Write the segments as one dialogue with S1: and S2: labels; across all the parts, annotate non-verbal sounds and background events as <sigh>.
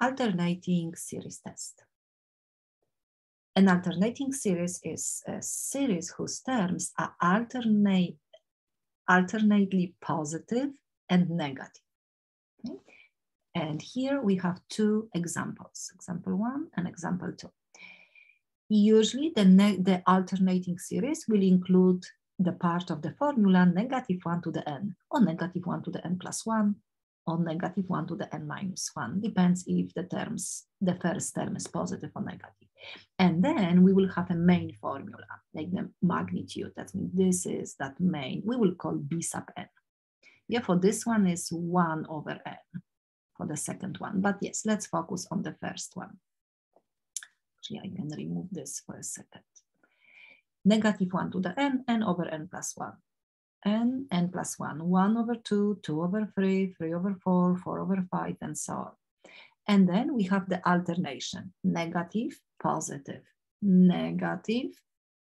S1: alternating series test. An alternating series is a series whose terms are alternate, alternately positive and negative. Okay? And here we have two examples, example one and example two. Usually the, the alternating series will include the part of the formula negative 1 to the n or negative 1 to the n plus 1 or negative 1 to the n minus 1. Depends if the terms, the first term is positive or negative. And then we will have a main formula, like the magnitude. That means this is that main, we will call b sub n. Yeah, for this one is 1 over n for the second one. But yes, let's focus on the first one. Actually, I can remove this for a second. Negative 1 to the n, n over n plus 1 n, n plus 1, 1 over 2, 2 over 3, 3 over 4, 4 over 5, and so on. And then we have the alternation, negative, positive, negative,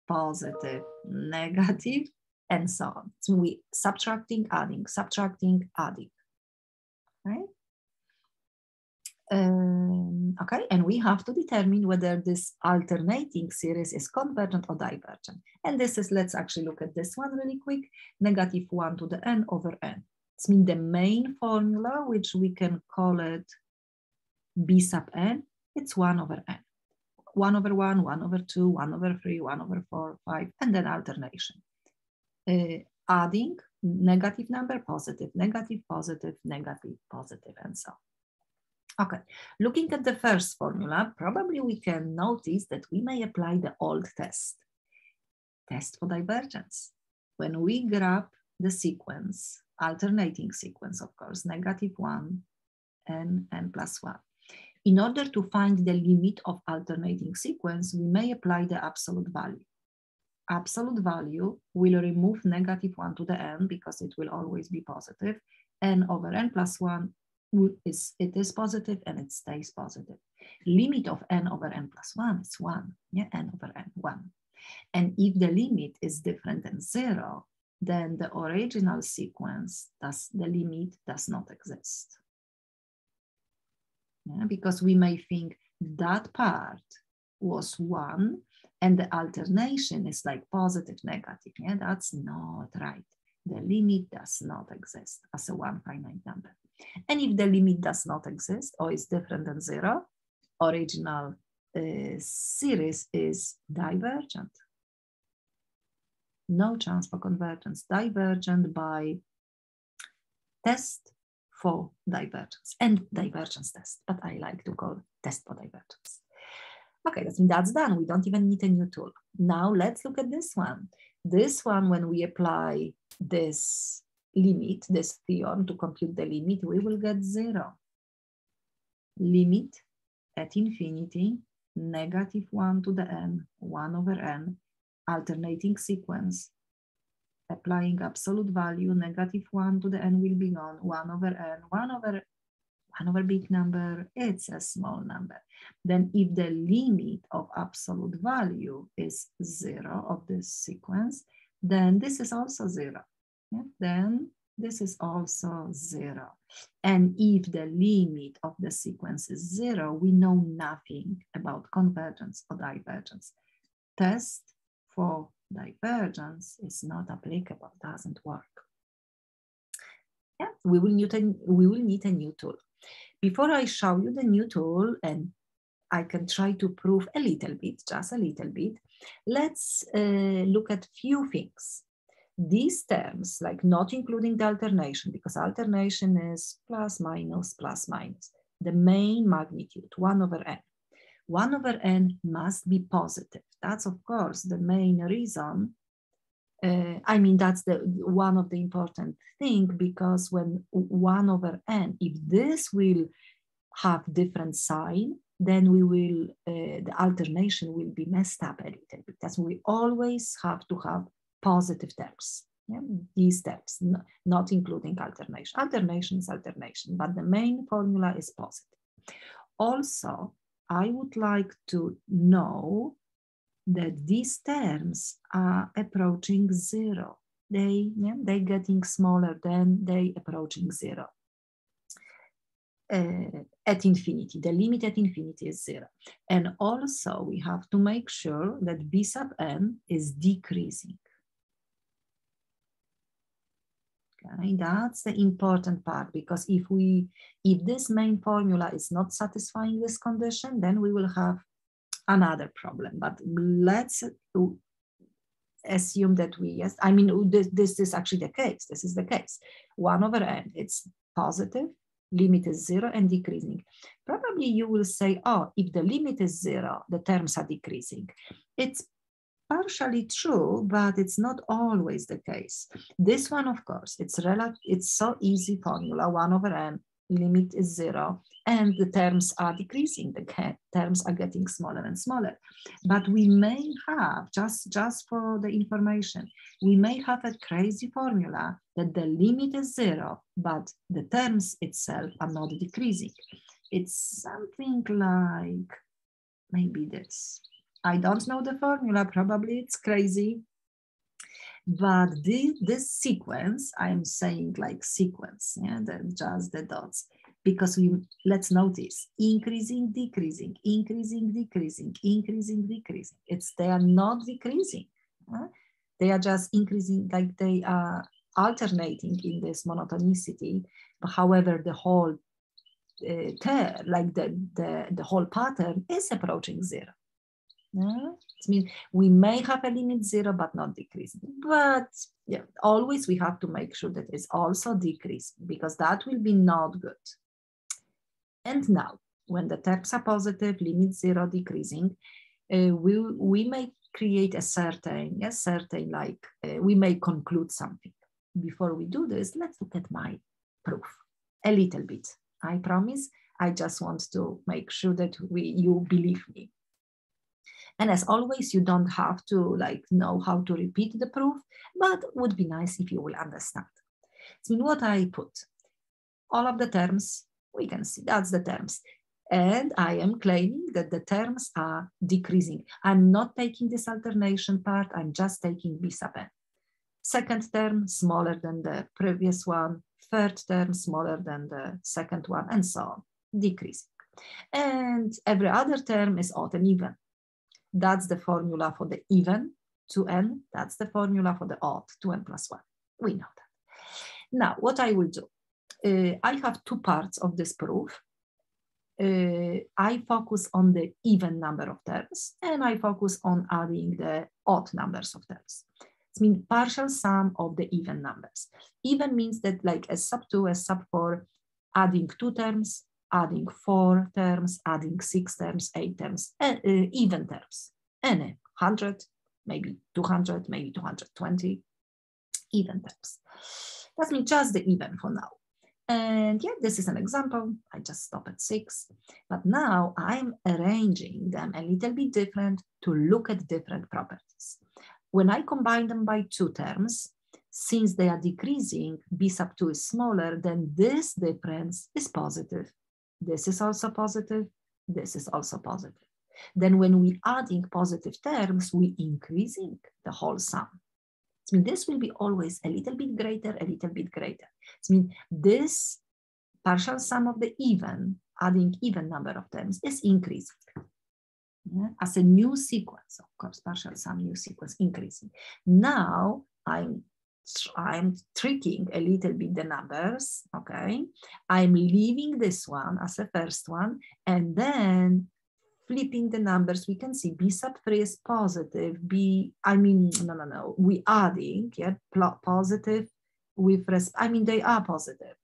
S1: positive, negative, and so on. So we subtracting, adding, subtracting, adding, right? Um, okay, and we have to determine whether this alternating series is convergent or divergent. And this is, let's actually look at this one really quick, negative one to the n over n. It's mean the main formula, which we can call it b sub n, it's one over n. One over one, one over two, one over three, one over four, five, and then alternation. Uh, adding negative number, positive, negative, positive, negative, positive, and so on. Okay, looking at the first formula, probably we can notice that we may apply the old test, test for divergence. When we grab the sequence, alternating sequence, of course, negative one and n plus one. In order to find the limit of alternating sequence, we may apply the absolute value. Absolute value will remove negative one to the n because it will always be positive, n over n plus one is it is positive and it stays positive. Limit of n over n plus 1 is 1, yeah, n over n, 1. And if the limit is different than 0, then the original sequence, does, the limit does not exist. Yeah, because we may think that part was 1 and the alternation is like positive, negative. Yeah, that's not right. The limit does not exist as a one finite number. And if the limit does not exist or is different than zero, original uh, series is divergent. No chance for convergence, divergent by test for divergence and divergence test, but I like to call test for divergence. Okay, that means that's done. We don't even need a new tool. Now let's look at this one. This one, when we apply this limit, this theorem to compute the limit, we will get zero. Limit at infinity, negative one to the n, one over n, alternating sequence, applying absolute value, negative one to the n will be gone, one over n, one over one over big number, it's a small number. Then if the limit of absolute value is zero of this sequence, then this is also zero yeah, then this is also zero. And if the limit of the sequence is zero, we know nothing about convergence or divergence. Test for divergence is not applicable, doesn't work. Yeah, we will, need a, we will need a new tool. Before I show you the new tool and I can try to prove a little bit, just a little bit, let's uh, look at few things these terms, like not including the alternation, because alternation is plus, minus, plus, minus, the main magnitude, 1 over n. 1 over n must be positive. That's, of course, the main reason. Uh, I mean, that's the one of the important thing, because when 1 over n, if this will have different sign, then we will, uh, the alternation will be messed up a little bit. That's we always have to have positive terms. Yeah? These terms, not including alternation. Alternation is alternation, but the main formula is positive. Also, I would like to know that these terms are approaching zero. They, yeah, they getting smaller than they approaching zero. Uh, at infinity. The limit at infinity is zero. And also we have to make sure that b sub n is decreasing. Okay, that's the important part because if we, if this main formula is not satisfying this condition, then we will have another problem. But let's assume that we, yes, I mean, this, this is actually the case. This is the case. One over n, it's positive, limit is zero and decreasing. Probably you will say, oh, if the limit is zero, the terms are decreasing. It's partially true, but it's not always the case. This one, of course, it's relative, it's so easy formula, one over n, limit is zero, and the terms are decreasing, the terms are getting smaller and smaller. But we may have, just, just for the information, we may have a crazy formula that the limit is zero, but the terms itself are not decreasing. It's something like maybe this. I don't know the formula, probably it's crazy. But the, this sequence, I'm saying like sequence, yeah, then just the dots, because we let's notice increasing, decreasing, increasing, decreasing, increasing, decreasing. It's they are not decreasing. They are just increasing, like they are alternating in this monotonicity. However, the whole uh, like the, the, the whole pattern is approaching zero. Yeah? It means we may have a limit zero, but not decreasing. But yeah, always we have to make sure that it's also decreasing because that will be not good. And now, when the terms are positive, limit zero decreasing, uh, we, we may create a certain, a certain like, uh, we may conclude something. Before we do this, let's look at my proof a little bit. I promise, I just want to make sure that we, you believe me. And as always, you don't have to like know how to repeat the proof, but would be nice if you will understand. So in what I put, all of the terms, we can see that's the terms. And I am claiming that the terms are decreasing. I'm not taking this alternation part, I'm just taking B sub n. Second term smaller than the previous one, third term smaller than the second one, and so on, decreasing. And every other term is odd and even. That's the formula for the even, 2n. That's the formula for the odd, 2n plus 1. We know that. Now, what I will do, uh, I have two parts of this proof. Uh, I focus on the even number of terms, and I focus on adding the odd numbers of terms. It means partial sum of the even numbers. Even means that like a sub 2, a sub 4, adding two terms, adding four terms, adding six terms, eight terms, uh, even terms, and 100, maybe 200, maybe 220, even terms. That means just the even for now. And yeah, this is an example. I just stop at six. But now I'm arranging them a little bit different to look at different properties. When I combine them by two terms, since they are decreasing, b sub 2 is smaller, then this difference is positive. This is also positive. This is also positive. Then when we adding positive terms, we increasing the whole sum. I mean, this will be always a little bit greater, a little bit greater. I mean, this partial sum of the even, adding even number of terms is increasing. Yeah? As a new sequence, of course, partial sum, new sequence, increasing. Now I'm I'm tricking a little bit the numbers, okay? I'm leaving this one as the first one, and then flipping the numbers, we can see B sub 3 is positive, B, I mean, no, no, no, we adding, yeah, positive with, res I mean, they are positive.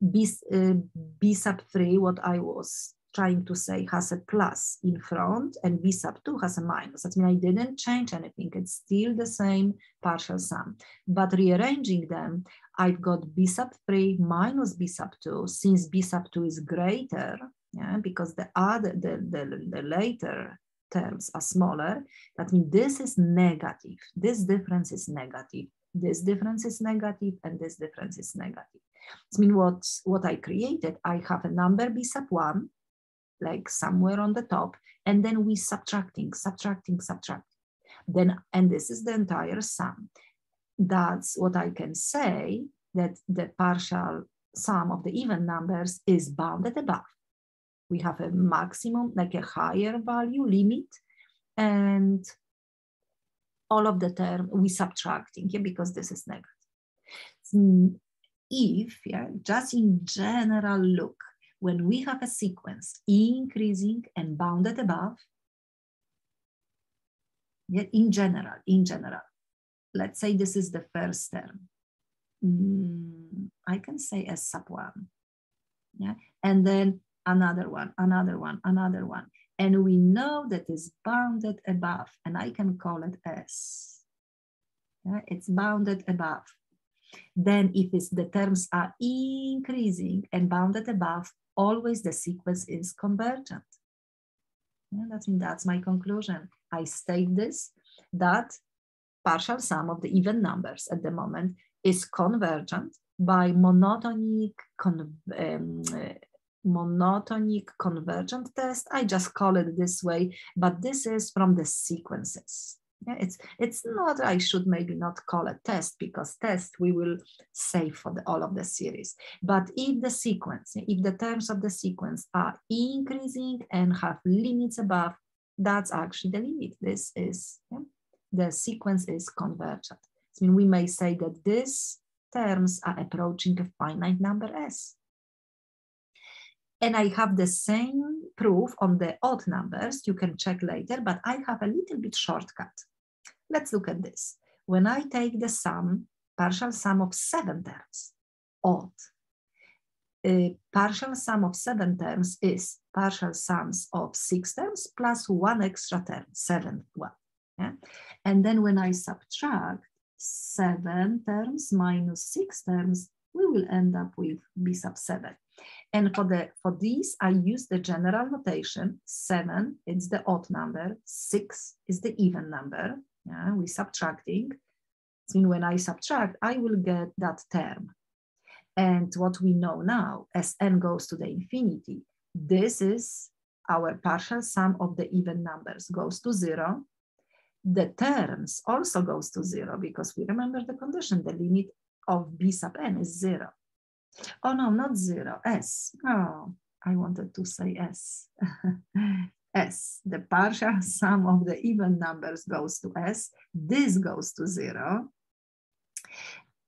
S1: B, uh, B sub 3, what I was trying to say has a plus in front and b sub 2 has a minus. That means I didn't change anything. It's still the same partial sum. But rearranging them, I've got b sub 3 minus b sub 2 since b sub 2 is greater, yeah, because the other, the, the, the later terms are smaller. That means this is negative. This difference is negative. This difference is negative and this difference is negative. I mean, what, what I created, I have a number b sub 1 like somewhere on the top, and then we subtracting, subtracting, subtracting. Then, and this is the entire sum. That's what I can say that the partial sum of the even numbers is bounded above. We have a maximum, like a higher value limit, and all of the term we subtracting here because this is negative. If, yeah, just in general look, when we have a sequence increasing and bounded above, yeah, in general, in general, let's say this is the first term. Mm, I can say S sub one, yeah, and then another one, another one, another one. And we know that is bounded above, and I can call it S. Yeah, it's bounded above. Then if it's, the terms are increasing and bounded above, always the sequence is convergent. Yeah, that's, that's my conclusion. I state this, that partial sum of the even numbers at the moment is convergent by monotonic, con um, uh, monotonic convergent test. I just call it this way, but this is from the sequences. Yeah, it's it's not. I should maybe not call a test because test we will save for the, all of the series. But if the sequence, if the terms of the sequence are increasing and have limits above, that's actually the limit. This is yeah, the sequence is convergent. I mean, we may say that these terms are approaching a finite number s. And I have the same proof on the odd numbers. You can check later, but I have a little bit shortcut. Let's look at this. When I take the sum, partial sum of seven terms, odd, partial sum of seven terms is partial sums of six terms plus one extra term, seventh one. Yeah? And then when I subtract seven terms minus six terms, we will end up with b sub seven. And for the for these, I use the general notation. Seven, it's the odd number. Six is the even number. Yeah, we subtracting. So when I subtract, I will get that term. And what we know now, as n goes to the infinity, this is our partial sum of the even numbers goes to zero. The terms also goes to zero because we remember the condition, the limit of b sub n is zero. Oh no, not zero, s. Oh, I wanted to say s. <laughs> s. The partial sum of the even numbers goes to s. This goes to zero.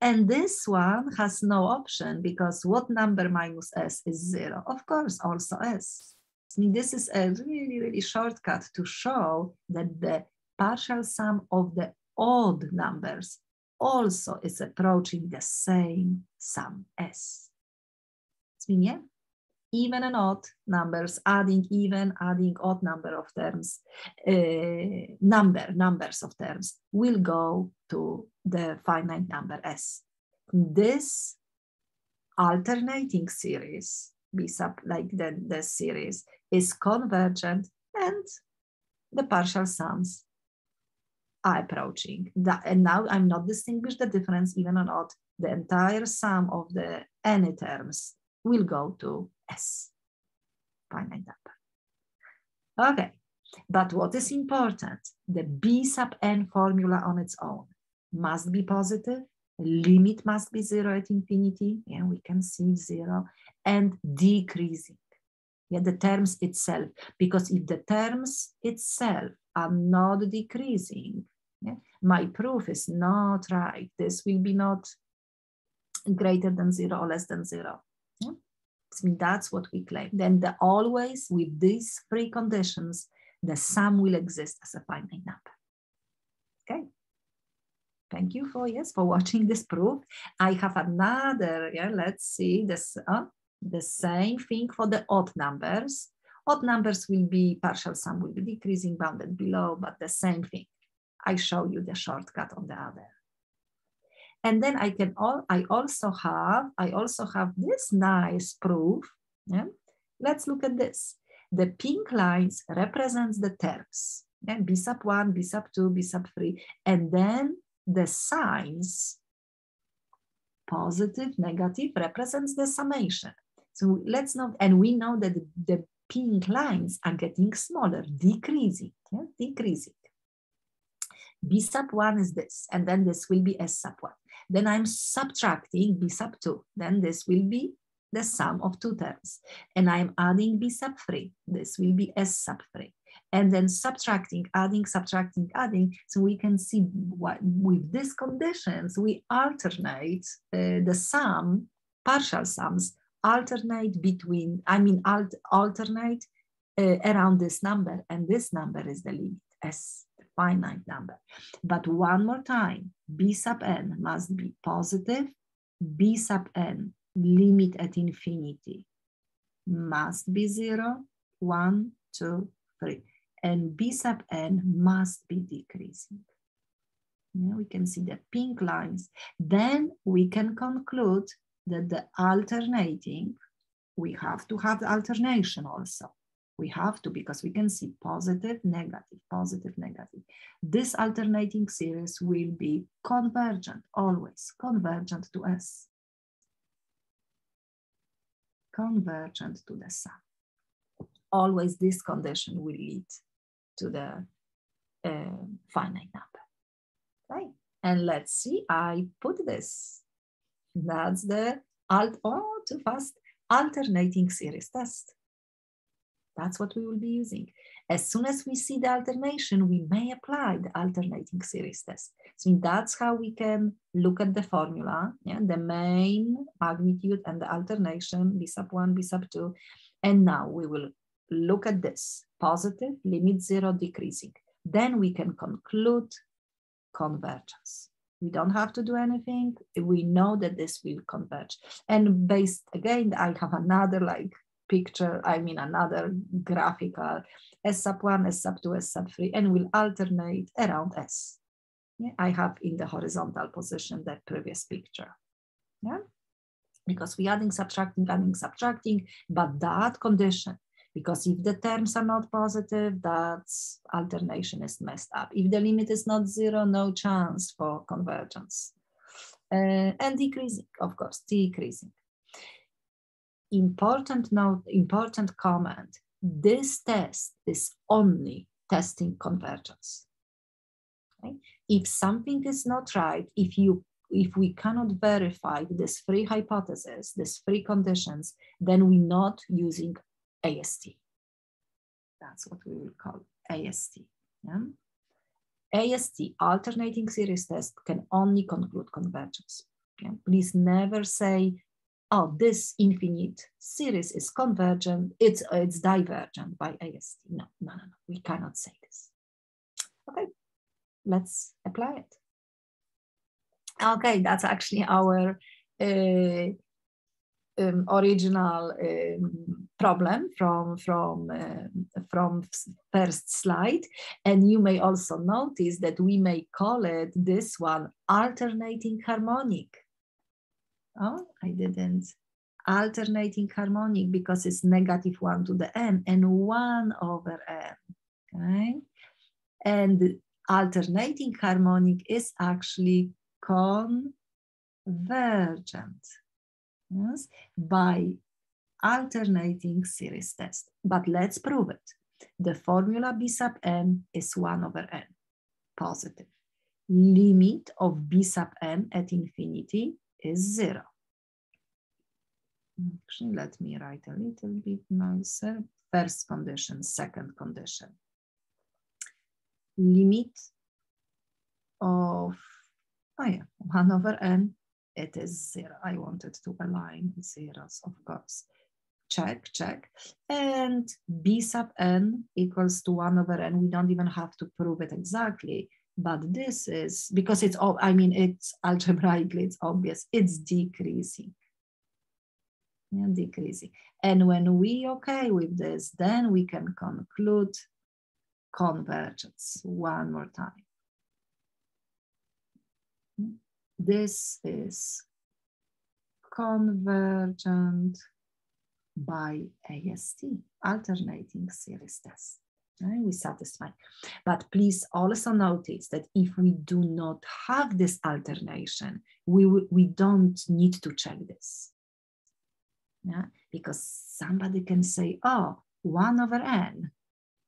S1: And this one has no option because what number minus s is zero? Of course, also s. This is a really, really shortcut to show that the partial sum of the odd numbers also is approaching the same sum s. Yeah? Even and odd numbers, adding even, adding odd number of terms, uh, number, numbers of terms will go to the finite number S. This alternating series, B sub, like the, the series, is convergent and the partial sums are approaching. That, and now I'm not distinguish the difference even on odd. The entire sum of the any terms will go to S, finite number. Okay, but what is important? The B sub n formula on its own must be positive, limit must be zero at infinity, and we can see zero, and decreasing. Yeah, the terms itself, because if the terms itself are not decreasing, yeah, my proof is not right. This will be not greater than zero or less than zero. I mean, that's what we claim. Then the always with these three conditions, the sum will exist as a finite number. Okay. Thank you for yes for watching this proof. I have another. Yeah, let's see this. Uh, the same thing for the odd numbers. Odd numbers will be partial sum will be decreasing bounded below, but the same thing. I show you the shortcut on the other. And then I can all I also have I also have this nice proof. Yeah? Let's look at this. The pink lines represents the terms. Yeah? B sub one, B sub two, B sub three, and then the signs positive, negative represents the summation. So let's note, and we know that the, the pink lines are getting smaller, decreasing, yeah? decreasing. B sub one is this, and then this will be S sub one. Then I'm subtracting b sub 2. Then this will be the sum of two terms. And I'm adding b sub 3. This will be s sub 3. And then subtracting, adding, subtracting, adding. So we can see what with these conditions, we alternate uh, the sum, partial sums, alternate between, I mean, alt alternate uh, around this number. And this number is the limit, s the finite number. But one more time, b sub n must be positive, b sub n limit at infinity must be zero, one, two, three. And b sub n must be decreasing. Yeah, we can see the pink lines. Then we can conclude that the alternating, we have to have the alternation also. We have to because we can see positive, negative, positive, negative. This alternating series will be convergent, always convergent to S. Convergent to the sum. Always this condition will lead to the uh, finite number. Right? And let's see, I put this. That's the alt, oh, too fast, alternating series test. That's what we will be using. As soon as we see the alternation, we may apply the alternating series test. So that's how we can look at the formula, yeah, the main magnitude and the alternation, B sub one, B sub two. And now we will look at this, positive, limit zero, decreasing. Then we can conclude convergence. We don't have to do anything. We know that this will converge. And based, again, I have another like picture, I mean another graphical S sub 1, S sub 2, S sub 3, and will alternate around S. Yeah, I have in the horizontal position that previous picture. Yeah, because we adding, subtracting, adding, subtracting, but that condition, because if the terms are not positive, that alternation is messed up. If the limit is not zero, no chance for convergence. Uh, and decreasing, of course, decreasing important note, important comment, this test is only testing convergence. Okay? If something is not right, if you if we cannot verify this free hypothesis, these free conditions, then we're not using AST. That's what we will call AST. Yeah? AST, alternating series test, can only conclude convergence. Okay? Please never say oh, this infinite series is convergent, it's, it's divergent by AST. No, no, no, no, we cannot say this. Okay, let's apply it. Okay, that's actually our uh, um, original um, problem from from uh, from first slide and you may also notice that we may call it this one alternating harmonic oh, I didn't, alternating harmonic because it's negative one to the n and one over n, okay? And alternating harmonic is actually convergent, yes, by alternating series test. But let's prove it. The formula b sub n is 1 over n, positive. Limit of b sub n at infinity is zero. Actually, let me write a little bit nicer. First condition, second condition. Limit of, oh yeah, 1 over n, it is zero. I wanted to align zeros, of course. Check, check. And b sub n equals to 1 over n. We don't even have to prove it exactly but this is because it's all i mean it's <laughs> algebraically it's obvious it's decreasing. Yeah, decreasing. And when we okay with this then we can conclude convergence one more time. This is convergent by AST, alternating series test Eh, we satisfy. But please also notice that if we do not have this alternation, we, we don't need to check this. Yeah? Because somebody can say, oh, 1 over n,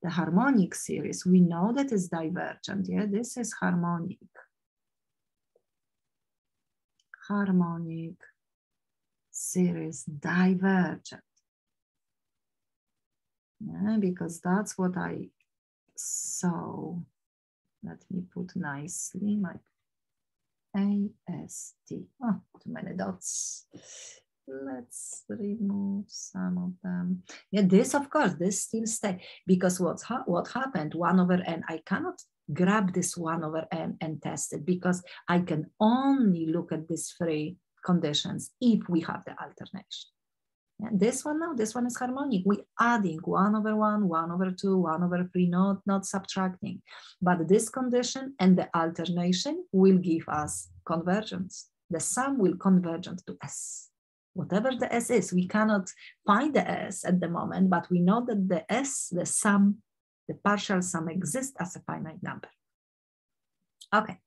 S1: the harmonic series, we know that is divergent. Yeah, this is harmonic. harmonic series divergent. Yeah, because that's what I saw. Let me put nicely my AST. Oh, too many dots. Let's remove some of them. Yeah, this, of course, this still stay because what's ha what happened, one over n, I cannot grab this one over n and test it because I can only look at these three conditions if we have the alternation. And this one now, this one is harmonic. We adding one over one, one over two, one over three, not, not subtracting. But this condition and the alternation will give us convergence. The sum will convergent to S. Whatever the S is, we cannot find the S at the moment, but we know that the S, the sum, the partial sum exists as a finite number. Okay.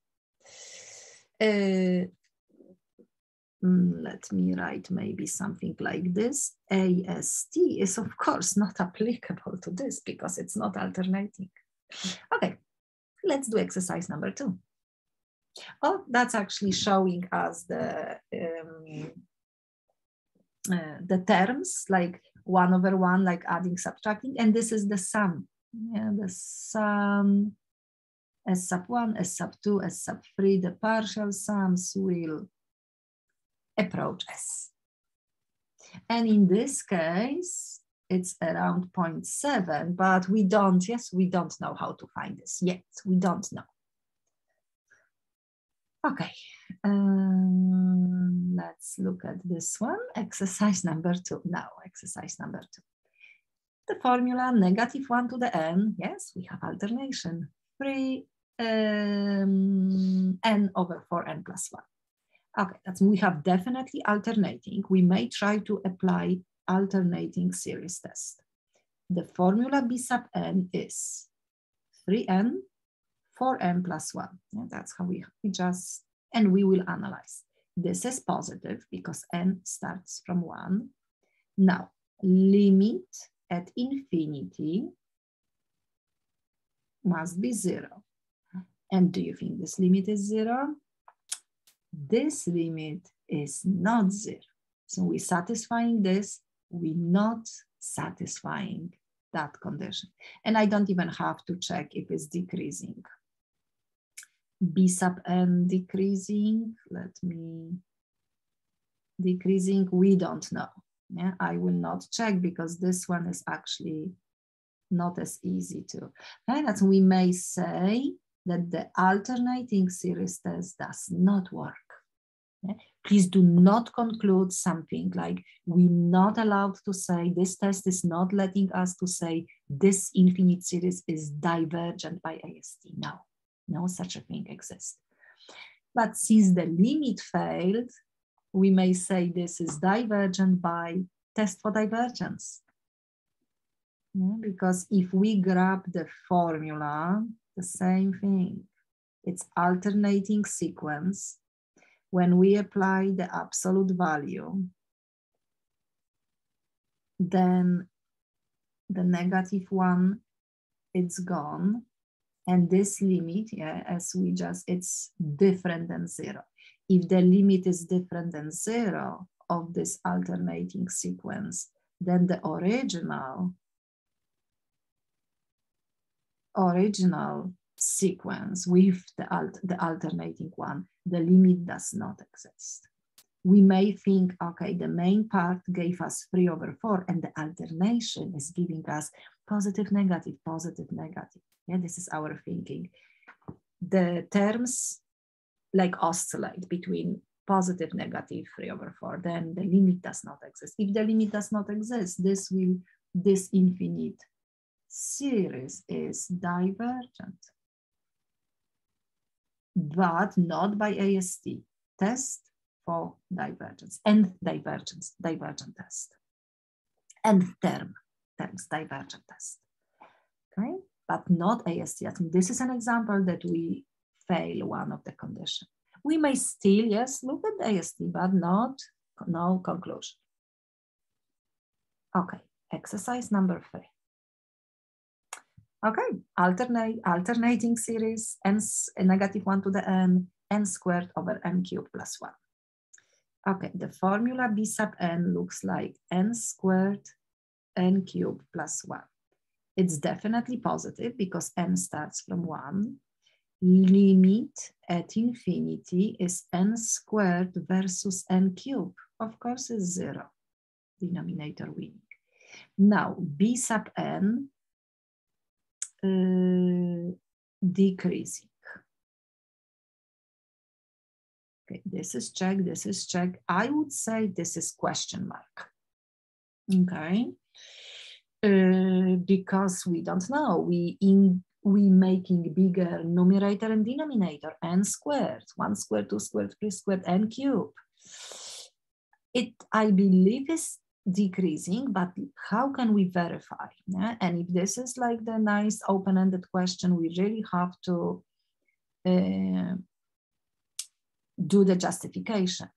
S1: Uh, let me write maybe something like this. AST is of course not applicable to this because it's not alternating. Okay, let's do exercise number two. Oh, that's actually showing us the um, uh, the terms like one over one, like adding, subtracting, and this is the sum. Yeah, the sum S sub one, S sub two, S sub three, the partial sums will approaches. And in this case, it's around 0.7, but we don't, yes, we don't know how to find this yet. We don't know. Okay, um, let's look at this one. Exercise number two. Now, exercise number two. The formula negative one to the n, yes, we have alternation. 3 um, n over 4n plus 1. Okay, that's we have definitely alternating. We may try to apply alternating series test. The formula B sub n is 3n, 4n plus 1. And that's how we, we just, and we will analyze. This is positive because n starts from 1. Now, limit at infinity must be 0. And do you think this limit is 0? This limit is not zero. So we're satisfying this, we're not satisfying that condition. And I don't even have to check if it's decreasing. B sub n decreasing, let me, decreasing, we don't know. Yeah, I will not check because this one is actually not as easy to. And that we may say that the alternating series test does not work. Please do not conclude something like we're not allowed to say this test is not letting us to say this infinite series is divergent by AST. No, no such a thing exists. But since the limit failed, we may say this is divergent by test for divergence. Yeah, because if we grab the formula, the same thing, it's alternating sequence when we apply the absolute value, then the negative one, it's gone. And this limit, yeah, as we just, it's different than zero. If the limit is different than zero of this alternating sequence, then the original, original sequence with the, alt the alternating one the limit does not exist. We may think, okay, the main part gave us three over four and the alternation is giving us positive, negative, positive, negative. Yeah, this is our thinking. The terms like oscillate between positive, negative, three over four, then the limit does not exist. If the limit does not exist, this will, this infinite series is divergent but not by AST. Test for divergence and divergence, divergent test. And term, terms, divergent test. Okay, but not AST. I think this is an example that we fail one of the condition. We may still, yes, look at AST, but not, no conclusion. Okay, exercise number three. Okay, alternate, alternating series, n negative one to the n, n squared over n cubed plus one. Okay, the formula b sub n looks like n squared n cubed plus 1. It's definitely positive because n starts from 1. Limit at infinity is n squared versus n cubed. Of course, is 0, denominator winning. Now, b sub n uh, decreasing. Okay, this is check, this is check. I would say this is question mark. Okay, uh, because we don't know. We in we making bigger numerator and denominator, n squared, one squared, two squared, three squared, n cube. It, I believe, is decreasing, but how can we verify? Yeah? And if this is like the nice open-ended question, we really have to uh, do the justification.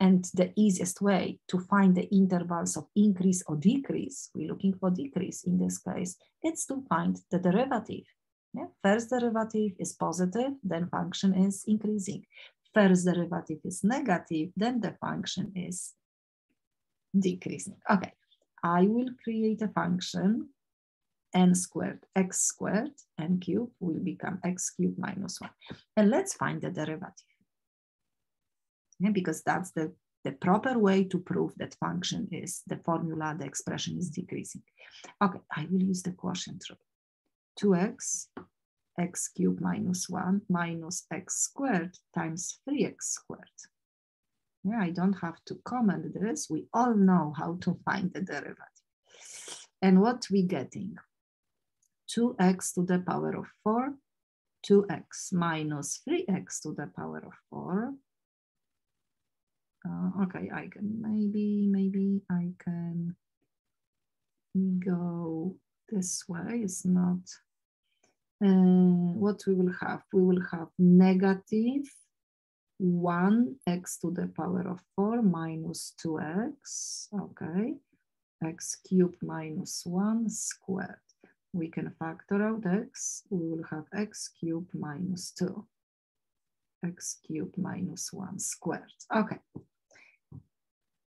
S1: And the easiest way to find the intervals of increase or decrease, we're looking for decrease in this case, it's to find the derivative. Yeah? First derivative is positive, then function is increasing. First derivative is negative, then the function is decreasing. Okay, I will create a function n squared x squared n cubed will become x cubed minus 1. And let's find the derivative. Yeah, because that's the, the proper way to prove that function is the formula, the expression is decreasing. Okay, I will use the quotient rule. 2x x cubed minus 1 minus x squared times 3x squared. Yeah, I don't have to comment this. We all know how to find the derivative. And what we getting? 2x to the power of 4, 2x minus 3x to the power of 4. Uh, okay, I can maybe, maybe I can go this way. It's not. Uh, what we will have? We will have negative 1x to the power of 4 minus 2x, okay, x cubed minus 1 squared. We can factor out x, we will have x cubed minus 2, x cubed minus 1 squared. Okay,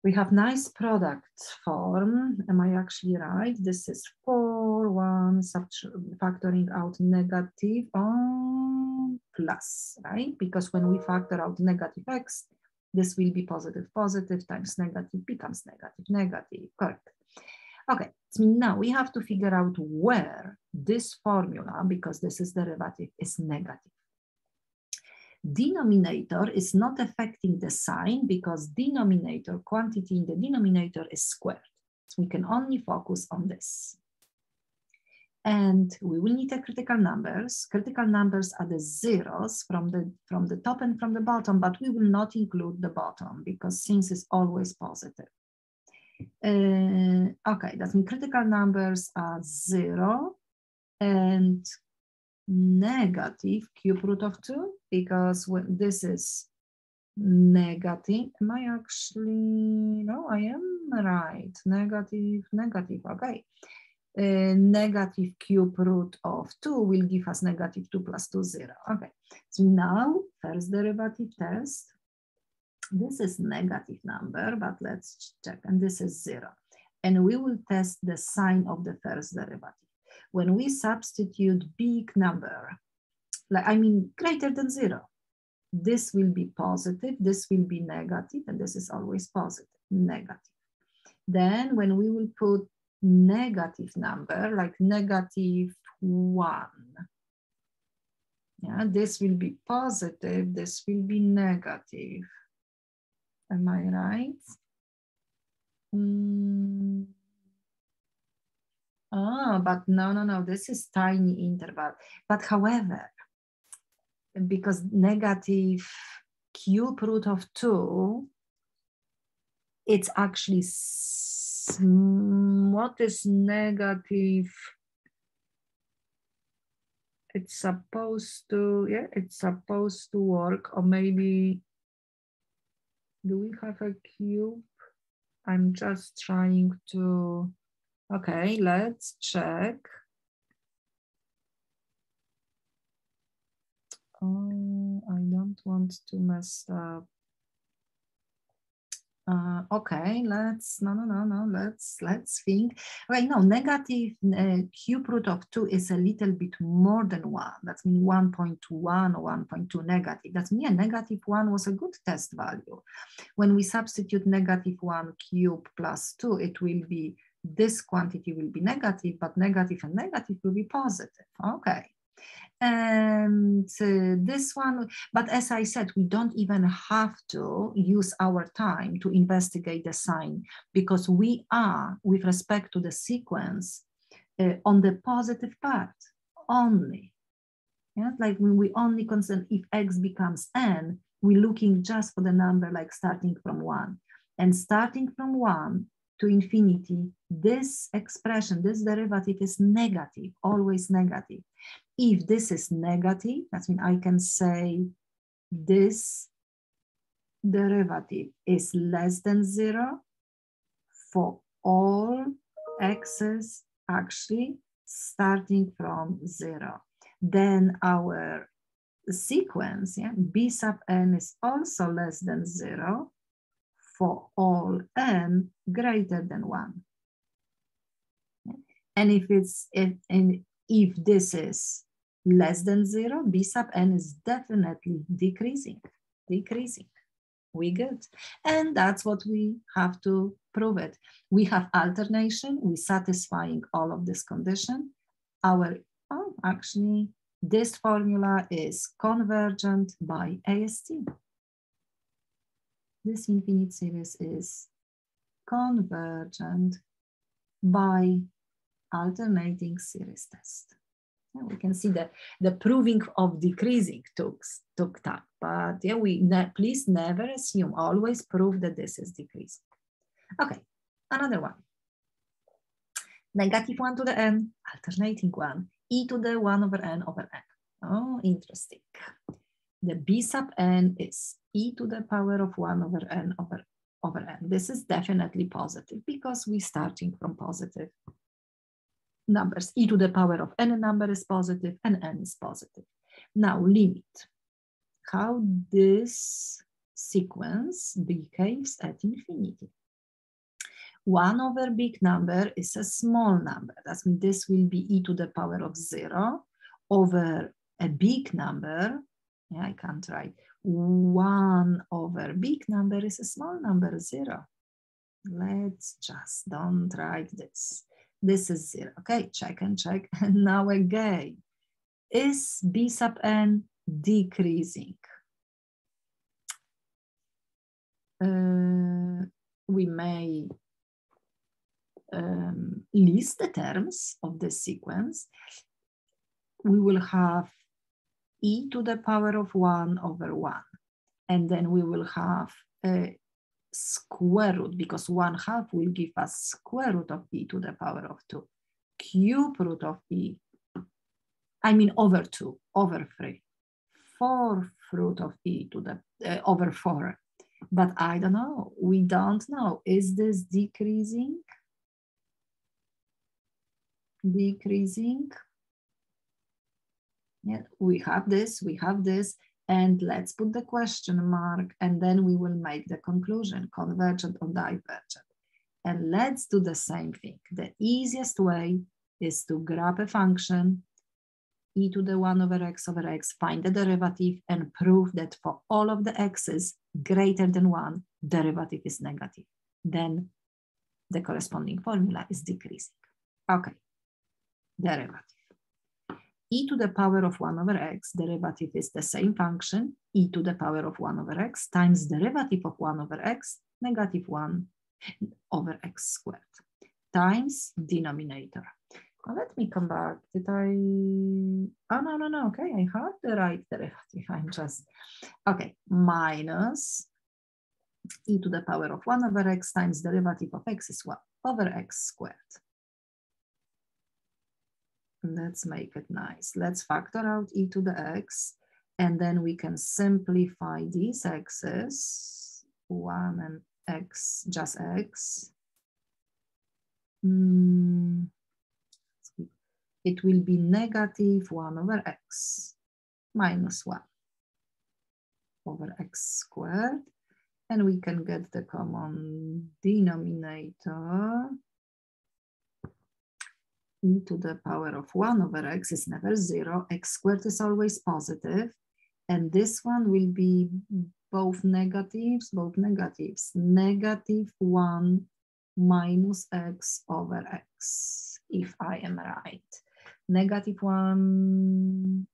S1: we have nice product form. Am I actually right? This is 4, 1, factoring out negative on plus, right? Because when we factor out negative x, this will be positive, positive times negative becomes negative, negative, correct. Okay, so now we have to figure out where this formula, because this is derivative, is negative denominator is not affecting the sign because denominator, quantity in the denominator is squared. So we can only focus on this. And we will need the critical numbers. Critical numbers are the zeros from the, from the top and from the bottom, but we will not include the bottom because since is always positive. Uh, okay, that means critical numbers are zero and negative cube root of 2 because when this is negative, am I actually, no, I am right, negative, negative, okay. Negative cube root of 2 will give us negative 2 plus 2, 0. Okay, so now first derivative test. This is negative number, but let's check, and this is 0. And we will test the sign of the first derivative when we substitute big number, like I mean greater than zero, this will be positive, this will be negative, and this is always positive, negative. Then when we will put negative number, like negative one, yeah, this will be positive, this will be negative. Am I right? Mm. Ah, but no, no, no, this is tiny interval. But however, because negative cube root of 2, it's actually, what is negative? It's supposed to, yeah, it's supposed to work, or maybe, do we have a cube? I'm just trying to, Okay, let's check. Oh, I don't want to mess up. Uh, okay, let's, no, no, no, no, let's, let's think. Right now, negative uh, cube root of two is a little bit more than one. That's mean 1.1 or 1.2 negative. That's mean a negative one was a good test value. When we substitute negative one cube plus two, it will be, this quantity will be negative, but negative and negative will be positive. Okay, and uh, this one but as i said we don't even have to use our time to investigate the sign because we are with respect to the sequence uh, on the positive part only yeah like when we only concern if x becomes n we're looking just for the number like starting from one and starting from one to infinity, this expression, this derivative is negative, always negative. If this is negative, that means I can say this derivative is less than zero for all x's actually starting from zero. Then our sequence, yeah, b sub n is also less than zero for all n greater than one. And if it's if, and if this is less than zero, B sub n is definitely decreasing, decreasing. We good. And that's what we have to prove it. We have alternation, we satisfying all of this condition. Our, oh, actually, this formula is convergent by AST. This infinite series is convergent by alternating series test we can see that the proving of decreasing took, took time, but yeah, we ne please never assume, always prove that this is decreasing. Okay, another one. Negative one to the n, alternating one, e to the one over n over n. Oh, interesting. The b sub n is e to the power of one over n over, over n. This is definitely positive because we're starting from positive numbers. e to the power of any number is positive and n is positive. Now limit. How this sequence behaves at infinity. 1 over big number is a small number. That means this will be e to the power of 0 over a big number. Yeah, I can't write. 1 over big number is a small number, 0. Let's just don't write this. This is zero. Okay, check and check. <laughs> And now again, is B sub n decreasing? Uh, we may um, list the terms of the sequence. We will have e to the power of 1 over 1. And then we will have a square root because one half will give us square root of e to the power of 2. Cube root of e, I mean over 2, over 3. Fourth root of e to the uh, over 4. But I don't know. We don't know. Is this decreasing? Decreasing? Yeah, we have this, we have this and let's put the question mark and then we will make the conclusion, convergent or divergent. And let's do the same thing. The easiest way is to grab a function, e to the 1 over x over x, find the derivative and prove that for all of the x's greater than 1, derivative is negative. Then the corresponding formula is decreasing. Okay, derivative e to the power of 1 over x, derivative is the same function, e to the power of 1 over x times derivative of 1 over x, negative 1 over x squared, times denominator. Now let me come back. Did I? Oh, no, no, no. Okay, I have the right derivative. <laughs> I'm just, okay, minus e to the power of 1 over x times derivative of x is 1 over x squared. Let's make it nice. Let's factor out e to the x, and then we can simplify these x's, one and x, just x. Mm, it will be negative one over x minus one over x squared. And we can get the common denominator. E to the power of 1 over x is never 0. x squared is always positive. And this one will be both negatives, both negatives. Negative 1 minus x over x, if I am right. Negative 1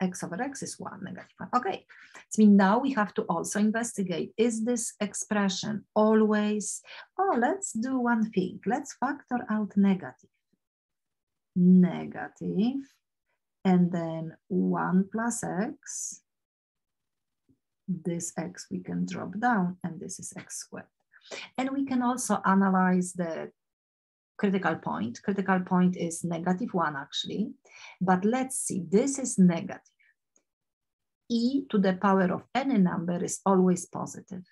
S1: x over x is 1, negative 1. Okay, so now we have to also investigate, is this expression always, oh, let's do one thing. Let's factor out negative. Negative, and then 1 plus x. This x we can drop down, and this is x squared. And we can also analyze the critical point. Critical point is negative one actually, but let's see, this is negative. e to the power of any number is always positive.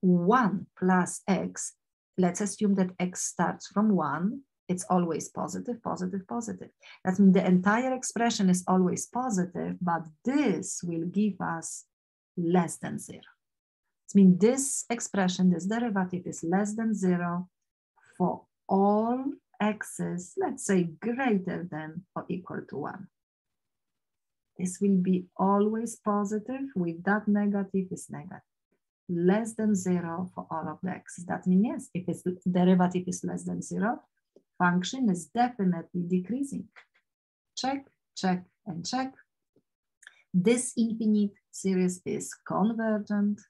S1: One plus x, let's assume that x starts from one, it's always positive, positive, positive. That means the entire expression is always positive, but this will give us less than zero. It means this expression, this derivative is less than zero for all x's, let's say greater than or equal to one. This will be always positive with that negative is negative. Less than zero for all of the x's. That means yes, if its derivative is less than zero, function is definitely decreasing. Check, check, and check. This infinite series is convergent.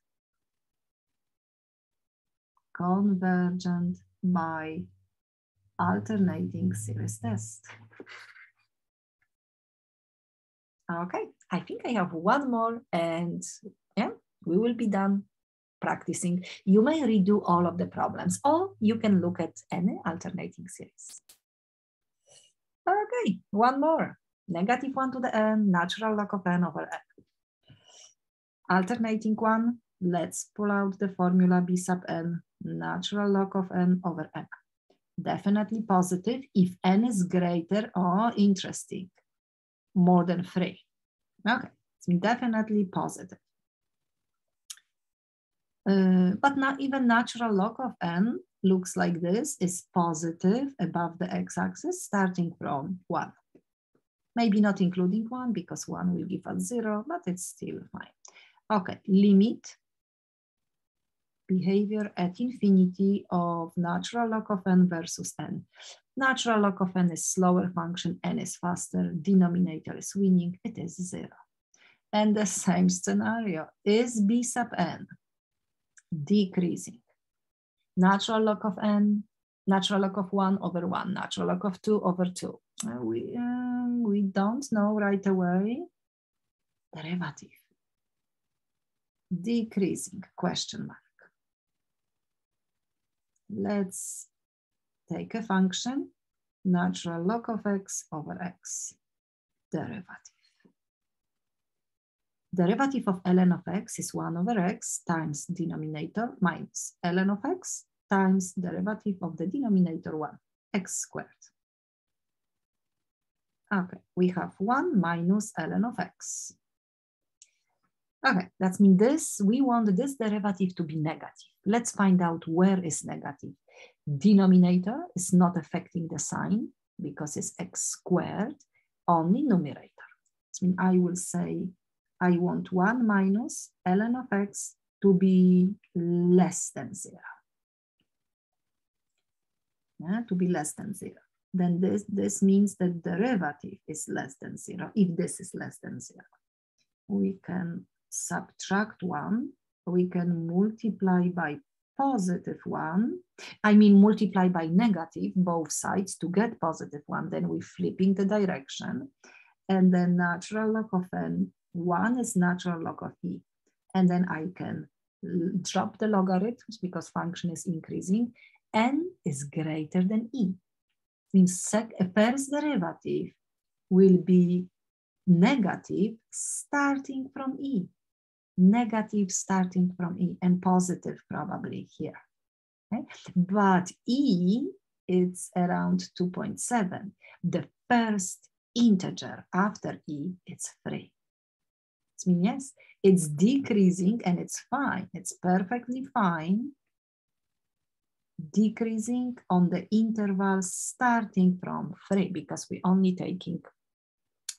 S1: Convergent by alternating series test. Okay, I think I have one more and yeah, we will be done practicing. You may redo all of the problems or you can look at any alternating series. Okay, one more. Negative one to the n, natural log of n over n. Alternating one, let's pull out the formula b sub n, natural log of n over n definitely positive if n is greater or interesting, more than three. Okay, it's definitely positive. Uh, but not even natural log of n looks like this, is positive above the x-axis starting from one. Maybe not including one because one will give us zero, but it's still fine. Okay, limit behavior at infinity of natural log of n versus n. Natural log of n is slower function, n is faster, denominator is winning, it is zero. And the same scenario is b sub n, decreasing. Natural log of n, natural log of one over one, natural log of two over two. Uh, we, uh, we don't know right away derivative. Decreasing, question mark let's take a function, natural log of x over x, derivative. Derivative of ln of x is 1 over x times denominator minus ln of x times derivative of the denominator 1, x squared. Okay, we have 1 minus ln of x. Okay, that means this, we want this derivative to be negative. Let's find out where is negative. Denominator is not affecting the sign because it's x squared, only numerator. That means I will say, I want one minus ln of x to be less than zero. Yeah, to be less than zero. Then this, this means that derivative is less than zero, if this is less than zero. We can subtract one, we can multiply by positive one. I mean, multiply by negative, both sides to get positive one, then we're flipping the direction. And then natural log of n, one is natural log of e. And then I can drop the logarithms because function is increasing. n is greater than e. Means sec first derivative will be negative starting from e negative starting from E and positive probably here. Okay? But E, it's around 2.7. The first integer after E, it's 3. It means yes, it's decreasing and it's fine. It's perfectly fine. Decreasing on the interval starting from three because we're only taking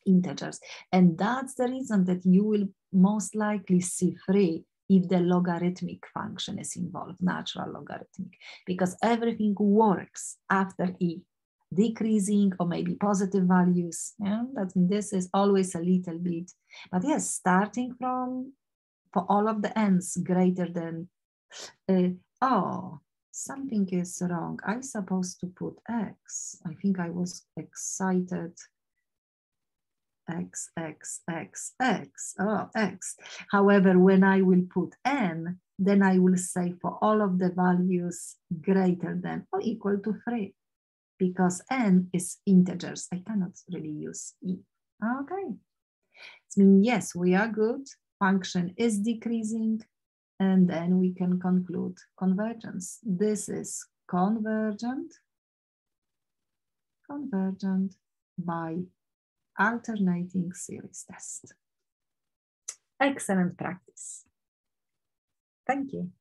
S1: integers. And that's the reason that you will most likely see three if the logarithmic function is involved, natural logarithmic, because everything works after e, decreasing or maybe positive values. Yeah, that this is always a little bit, but yes, starting from for all of the n's greater than, uh, oh, something is wrong. I supposed to put x. I think I was excited x, x, x, x, oh, x. However, when I will put n, then I will say for all of the values greater than or equal to 3, because n is integers. I cannot really use e. Okay. It means, yes, we are good. Function is decreasing, and then we can conclude convergence. This is convergent, convergent by alternating series test. Excellent practice. Thank you.